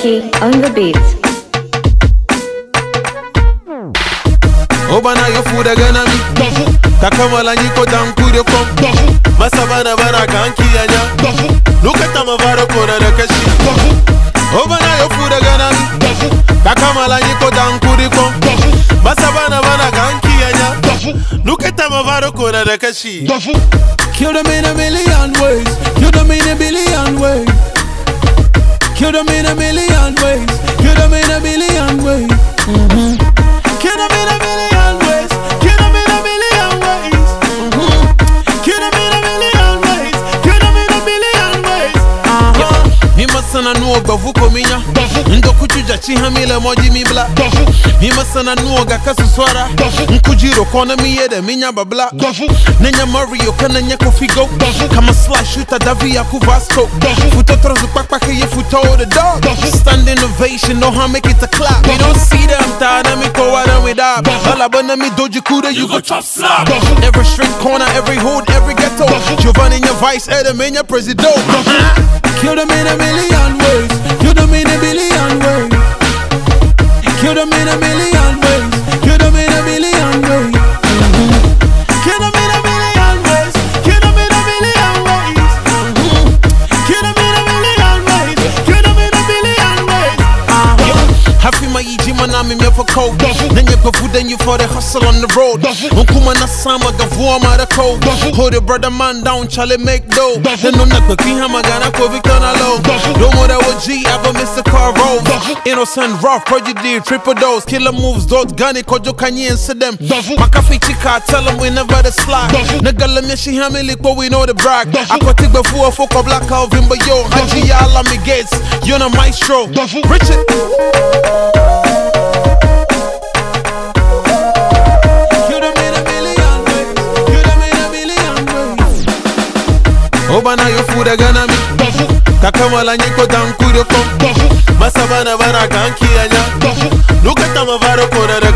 Becky on the beats. Obana yo fuda gana mi Takamala nyiko dankure kom. Masabana bana kanki anya. Lukata mavaro kona da kashi. Obana yo fuda gana mi Takamala nyiko dankure kom. Masabana bana kanki anya. Lukata mavaro kona da kashi. Kill them in a million ways. Kill them in a billion ways. Kill them in a million ways. Kill them in a million ways. Mhm. Kill sana nuo bavuko minya. Ndo kuchuja chihamile moji mibla Mima sana nuo ga kasu swara. Nkujiro kona miyede minya babla. Nenya Mario kana nya kofigo Kama slash shoota davi ya kuvasco. Futo trozu pakpake ye futo the dog Stand innovation know how make it a clap. We don't see them tada mi ko wada with up Alabana mi doji kuda you go chop slap. Every street corner every hood every ghetto. Giovanni your vice Edem your president Kill them in a million ways. Kill them in a billion ways. Kill them in a million ways. Na mi for cold. Nenye pafu then you for the hustle on the road. Unkuma na sama gavu ama the cold. Hold your brother man down, Charlie make dough. Then no nak baki hama gana ko Victor na low. Don't want that G ever miss a car roll. Innocent rough, prodigy, triple dose. Killer moves, dot gunny, kojo kanye and see them. Makafi chika, tell them we never the slide. Nigga let me she hamili but we know the brag. I got take before a fuck black Calvin, but yo, Haji Yala me gates. You're the maestro. Richard. Obana yo fuda gana mi. Kakamala nyiko dankure kom. Masabana bana kanki anya. Lukata mavaro kona da